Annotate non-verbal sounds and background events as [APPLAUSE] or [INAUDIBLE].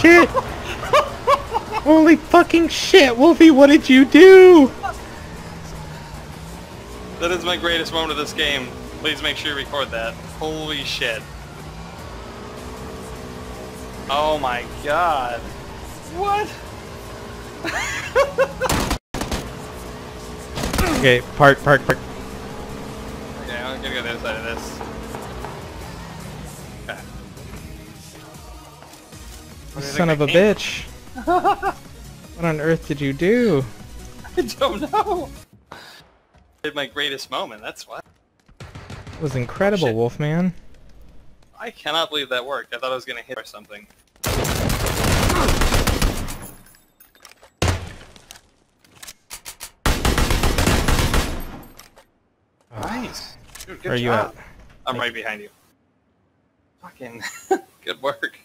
shit! Holy fucking shit, Wolfie, what did you do? That is my greatest moment of this game. Please make sure you record that. Holy shit. Oh my god. What? Okay, park, park, park. Okay, I'm gonna go to the other side of this. Okay. What do you Son of a bitch. [LAUGHS] what on earth did you do? I don't know. Did my greatest moment, that's what. It was incredible, Shit. Wolfman. I cannot believe that worked. I thought I was gonna hit or something. Nice. Dude, good Where are you job. at? I'm right behind you. Fucking [LAUGHS] good work.